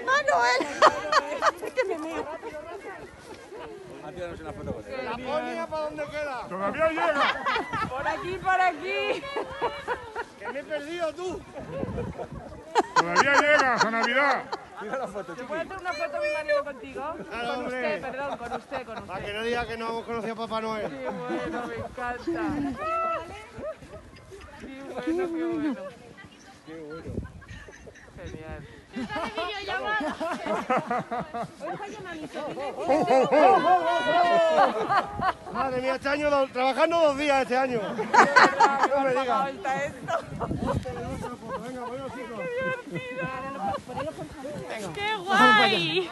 él. que me meo. ¿La ponia para dónde queda? Todavía llega. Por aquí, por aquí. Que me he perdido tú. Todavía llega hasta Navidad. ¿Se puede hacer una foto mi marido contigo? Claro, con hombre. usted, perdón, con usted, con Para usted. que no diga que no hemos conocido a Papá Noel. Qué bueno, me encanta. Qué bueno, qué bueno. Qué bueno. Madre mía, este año, do- trabajando dos días este año. No me digas. ¡Qué guay!